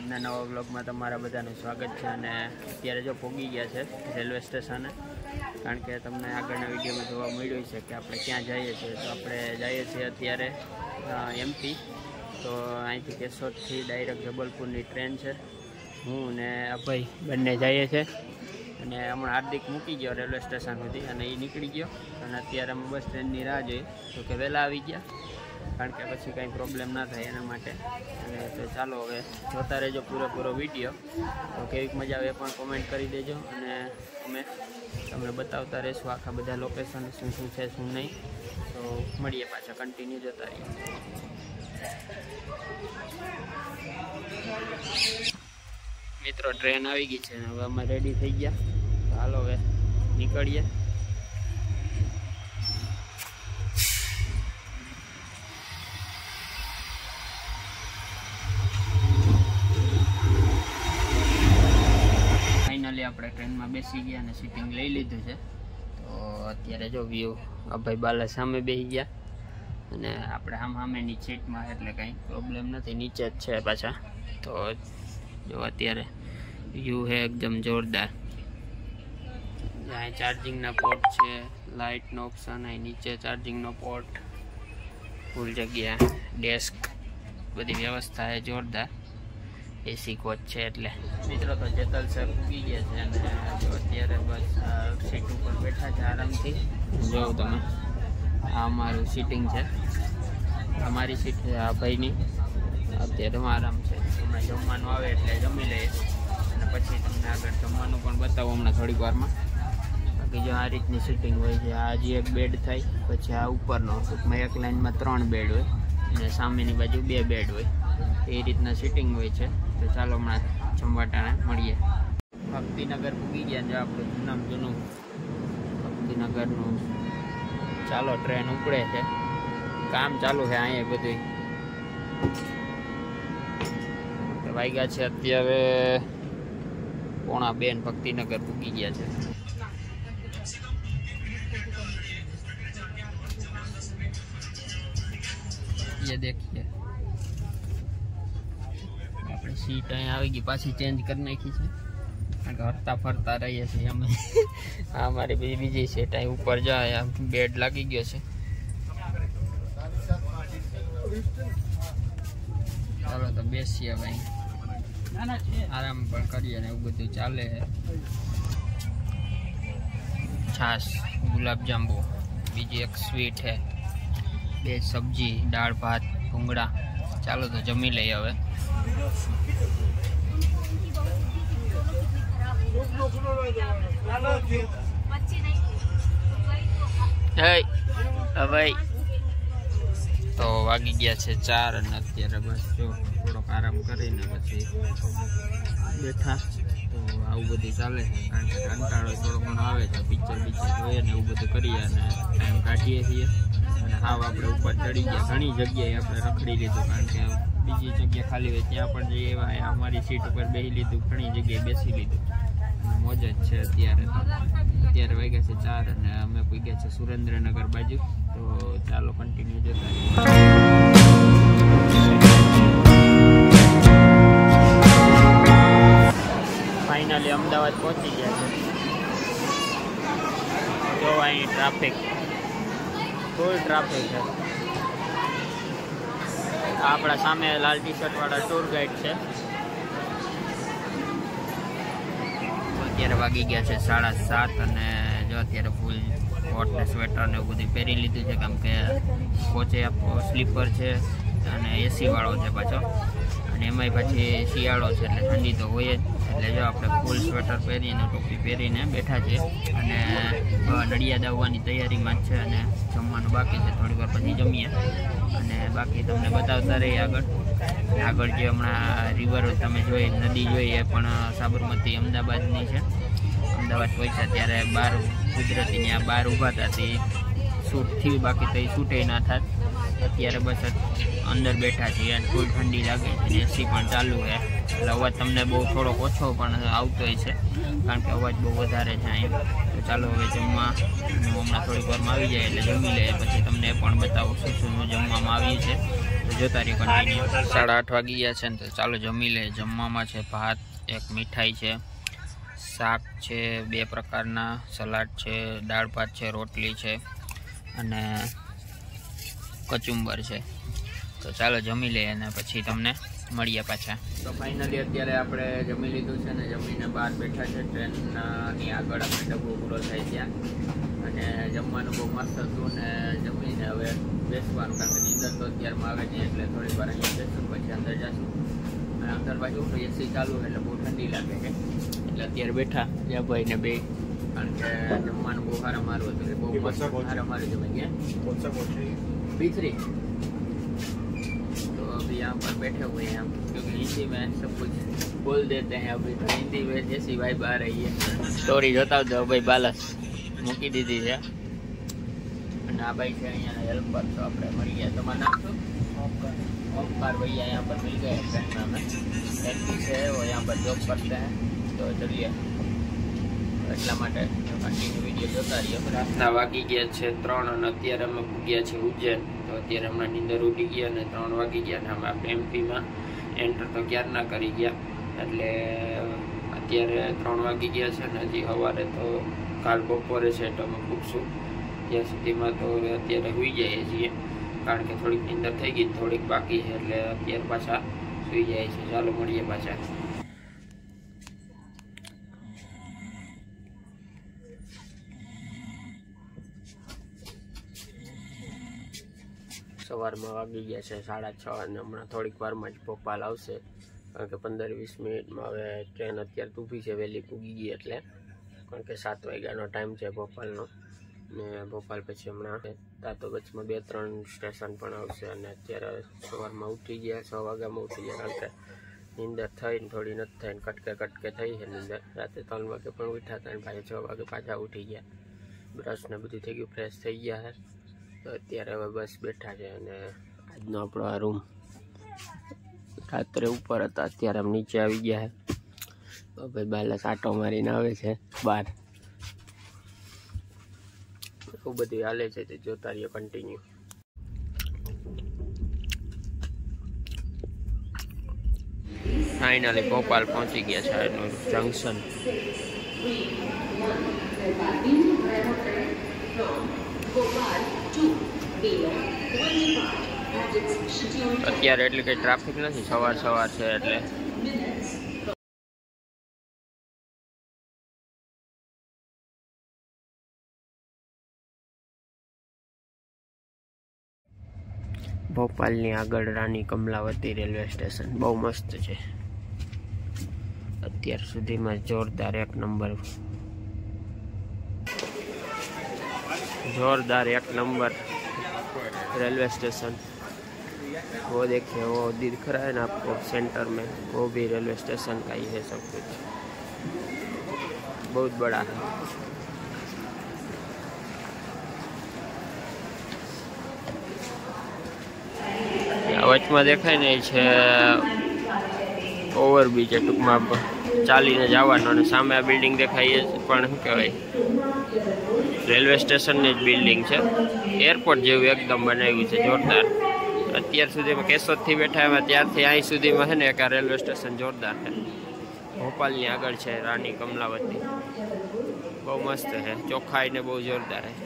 આજના નવા બ્લોગમાં તમારા બધાનું સ્વાગત છે અને અત્યારે જો પહોંચી ગયા છે રેલવે સ્ટેશને, કારણ કે તમને આગળના વિડીયોમાં જોવા મળ્યું છે કે આપણે ક્યાં જઈએ છીએ. તો આપણે જઈએ છીએ અત્યારે એમપી તો અહીંથી કેશોદથી ડાયરેક્ટ જબલપુરની ટ્રેન છે. હું ને અભય બંને જઈએ છીએ. અને હમણાં હાર્દિક મૂકી ગયો રેલવે સ્ટેશન સુધી અને એ નીકળી ગયો. અને અત્યારે અમે બસ ટ્રેનની રાહ જોઈ. તો કે વહેલા આવી ગયા. કારણ કે પછી કંઈ પ્રોબ્લેમ ના થાય એના માટે. અને તો ચાલો હવે જોતા રહેજો પૂરેપૂરો વીડિયો તો કેવીક મજા આવે પણ કોમેન્ટ કરી દેજો અને અમે તમને બતાવતા રહીશું આખા બધા લોકેશન શું શું છે, શું નહીં. તો મળીએ પાછા કન્ટિન્યુ જતા રહીએ. મિત્રો ટ્રેન આવી ગઈ છે હવે અમે રેડી થઈ ગયા. હાલો હવે નીકળીએ. આપણે ટ્રેનમાં બેસી ગયા અને સીટિંગ લઈ લીધું છે. તો અત્યારે જો વ્યૂ અભય બાલા સામે બેસી ગયા. અને આપણે આમ સામેની સીટમાં એટલે કંઈ પ્રોબ્લેમ નથી, નીચે જ છે પાછા. તો જો અત્યારે વ્યૂ છે એકદમ જોરદાર. અહીં ચાર્જિંગના પોર્ટ છે લાઇટનો ઓપ્શન અહીં નીચે ચાર્જિંગનો પોર્ટ ફૂલ જગ્યા ડેસ્ક બધી વ્યવસ્થા છે, જોરદાર. એસી કોચ છે એટલે. મિત્રો તો જેતલ સર ઉગી ગયા છે અને અત્યારે બસ સીટ ઉપર બેઠા છે આરામથી. જોઉં તમે આ અમારું સીટિંગ છે. અમારી સીટ છે આ ભાઈની. અત્યારે આરામ છે. હમણાં જમવાનું આવે એટલે જમી લઈએ. અને પછી તમને આગળ જમવાનું પણ બતાવું હમણાં થોડીક વારમાં. બાકી જો આ રીતની સીટિંગ હોય છે આ હજી એક બેડ થાય પછી આ ઉપરનો ટૂંકમાં એક લાઇનમાં ત્રણ બેડ હોય. અને સામેની બાજુ બે બેડ હોય. એ રીતના સીટિંગ હોય છે. તો ચાલો હમણાં જમવાટાણે મળીએ ભક્તિનગર પૂગી ગયા છે આપણું જૂનામ જૂનું ભક્તિનગરનું ચાલો ટ્રેન ઉપડે છે કામ ચાલુ છે અહીંયા બધું વાગ્યા છે અત્યારે પોણા બેન ભક્તિનગર પૂગી ગયા છે ये देखिए સીટ અહીંયા આવી ગઈ, પાછી ચેન્જ કરી નાખી છે. કારણ કે હરતા ફરતા રહીએ છીએ અમે. આ અમારી બીજી બીજી સીટ અહીં ઉપર જાય આમ બેડ લાગી ગયો છે. ચાલો તો બેસીએ ભાઈ આરામ પણ કરીએ ને એવું બધું ચાલે છે. છાશ, ગુલાબ જાંબુ, બીજી એક સ્વીટ છે. બે સબ્જી, દાળ, ભાત, ભૂંગળા. ચાલો તો જમી લઈએ હવે. ભાઈ. તો વાગી ગયા છે ચાર અને અત્યારે બસ જો, થોડોક આરામ કરીને પછી બેઠા. તો આવું બધું ચાલે છે, કારણ કે કંટાળો થોડો ઘણો આવે તો પિક્ચર બિક્ચર જોઈએ ને એવું બધું કરીએ અને ટાઈમ કાઢીએ છીએ. અને હાવ આપણે ઉપર ચડી ગયા, ઘણી જગ્યાએ આપણે રખડી લીધું, કારણ કે બીજી જગ્યા ખાલી હોય ત્યાં પણ જઈએ. અમારી સીટ ઉપર બેસી લીધું, ઘણી જગ્યાએ બેસી લીધું. મોજ જ છે અત્યારે. અત્યારે વાગ્યા છે ચાર અને અમે ગયા છે સુરેન્દ્રનગર બાજુ. તો ચાલો કન્ટિન્યુ જતા ફાઇનલી અમદાવાદ પહોંચી ગયા છે. જો અહીં ટ્રાફિક ફૂલ ટ્રાફિક છે. આપણા સામે લાલ ટી શર્ટ વાળા ટૂર ગાઈડ છે અત્યારે વાગી ગયા છે સાડા સાત અને જો અત્યારે ફૂલ કોટ ને સ્વેટર ને એવું બધું પહેરી લીધું છે, કેમ કે કોચે સ્લીપર છે અને એસી વાળો છે પાછો. અને એમાંય પછી શિયાળો છે એટલે ઠંડી તો હોય જ. એટલે જો આપણે ફૂલ સ્વેટર પહેરીને, ટોપી પહેરીને બેઠા છીએ. અને નડિયાદ આવવાની તૈયારીમાં જ છે અને જમવાનું બાકી છે. થોડી વાર પછી જમીએ. અને બાકી તમને બતાવતા રહીએ આગળ. આગળ જે હમણાં રિવર તમે જોઈ, નદી જોઈ, એ પણ સાબરમતી અમદાવાદની છે. અમદાવાદ પહોંચ્યા ત્યારે બહાર કુદરતીની આ બહાર ઊભા હતા તે શૂટ થયું. બાકી તો એ શૂટે ના થાત. અત્યારે બસ અંદર બેઠા છીએ અને ફૂલ ઠંડી લાગે છે એસી પણ ચાલુ છે. એટલે અવાજ તમને બહુ થોડોક ઓછો પણ આવતો હોય છે, કારણ કે અવાજ બહુ વધારે છે અહીંયા તો ચાલો હવે જમવાનું હમણાં થોડીક વારમાં આવી જાય એટલે જમી લઈએ, પછી તમને પણ બતાવું શું શું જમવામાં આવ્યું છે. તો જોતા રહી કન્ટિન્યુ સાડા આઠ વાગી ગયા છે ને તો ચાલો જમી લઈએ. જમવામાં છે ભાત, એક મીઠાઈ છે, શાક છે, બે પ્રકારના સલાડ છે, દાળ ભાત છે, રોટલી છે અને કચુંબર છે. તો ચાલો જમી લઈએ અને પછી તમને મળીએ પાછા. તો ફાઇનલી અત્યારે આપણે જમી લીધું છે ને જમીને બહાર બેઠા છે ટ્રેનની આગળ આપણે ડબ્બો પૂરો થાય ત્યાં. અને જમવાનું બહુ મસ્ત હતું ને જમીને હવે બેસવાનું કારણ કે નીંદર તો અત્યારમાં આવે નહીં એટલે થોડી વાર અહીંયા બેસું પછી અંદર જશું અને અંદર બાજુ એસી ચાલુ એટલે બહુ ઠંડી લાગે છે. એટલે અત્યારે બેઠા જ્યાં ભાઈ ને બે. કારણ કે જમવાનું બહુ સારા મારું હતું બહુ મસ્ત સારા મારું જમી ગયા. बीसरी तो अभी यहाँ पर बैठे हुए हैं हम क्योंकि हिंदी में सब कुछ बोल देते हैं अभी तो हिंदी में जैसी वाइब आ रही है स्टोरी જોતા જાઓ ભાઈ બાલસ મૂકી દીધી છે અને આ ભાઈ છે અહીંયા હેલ્પર તો આપણે મળી ગયા તમારું નામ શું ओमकार भैया यहाँ पर मिल गए ट्रेन में टैक्सी से वो यहाँ पर जॉब करते हैं तो चलिए એટલા માટે કન્ટિન્યુ વીડિયો જોતા રહીએ. રાતના વાગી ગયા છે ત્રણ અને અત્યારે અમે પૂગ્યા છે ઉજ્જૈન. તો અત્યારે હમણાં નીંદર ઉડી ગયા અને ત્રણ વાગી ગયા અને અમે આપણે એમપીમાં એન્ટર તો ક્યારના કરી ગયા. એટલે અત્યારે ત્રણ વાગી ગયા છે ને હજી સવારે તો કાલ બપોરે છે તો અમે પૂગશું ત્યાં સુધીમાં તો અત્યારે સુઈ જઈએ છીએ. કારણ કે થોડીક નીંદર થઈ ગઈ થોડીક બાકી છે, એટલે અત્યારે પાછા સુઈ જાય છે ચાલો, મળીએ પાછા. સવારમાં વાગી ગયા છે, સાડા છ અને હમણાં થોડીક વારમાં જ ભોપાલ આવશે. કારણ કે પંદર વીસ મિનિટમાં હવે ટ્રેન અત્યારે તૂટી છે, વહેલી પૂગી ગઈ એટલે. કારણ કે સાત વાગ્યાનો ટાઈમ છે ભોપાલનો ને ભોપાલ પછી હમણાં ત્યાં તો વચમાં બે ત્રણ સ્ટેશન પણ આવશે અને અત્યારે સવારમાં ઉઠી ગયા, છ વાગ્યામાં ઉઠી ગયા. કારણ કે નીંદર થઈને થોડી નથી થઈને કટકે કટકે થઈ છે નીંદર. રાતે ત્રણ વાગે પણ ઉઠ્યા હતા અને પાછા છ વાગે પાછા ઉઠી ગયા. બ્રશ ને બધું થઈ ગયું ફ્રેશ થઈ ગયા છે. અત્યારે હવે બસ બેઠા છે અને આજનો આપણો આ રૂમ રાત્રે ઉપર હતા, અત્યારે આમ નીચે આવી ગયા તો ભાઈ બાલા આટો મારીને આવે છે બહાર. એવું બધું હાલે છે તે જોતા રહીએ કન્ટિન્યુ ફાઇનલી ભોપાલ પહોંચી ગયા છે એનું જંકશન અત્યારે એટલે કઈ ટ્રાફિક નથી, સવાર સવાર છે એટલે. ભોપાલની આગળ રાની કમલાવતી રેલવે સ્ટેશન, બહુ મસ્ત છે. અત્યાર સુધીમાં જોરદાર એક નંબર जोरदार एक नंबर रेलवे स्टेशन वो देखिए वो दिख रहा है ना आपको सेंटर में वो भी रेलवे स्टेशन का ही है सब कुछ बहुत बड़ा है વચમાં દેખાય ને એ છે ઓવરબ્રિજ છે ટૂંકમાં ચાલીને જવાનું અને સામે આ બિલ્ડિંગ દેખાય એ પણ શું કહેવાય રેલવે સ્ટેશનની જ બિલ્ડિંગ છે. એરપોર્ટ જેવું એકદમ બનાવ્યું છે, જોરદાર. અત્યાર સુધીમાં કેશોદથી બેઠા એમાં ત્યારથી અહીં સુધીમાં છે ને એક રેલવે સ્ટેશન જોરદાર છે. ભોપાલની આગળ છે રાની કમલાવતી. બહુ મસ્ત છે ચોખ્ખાઈ ને બહુ જોરદાર છે.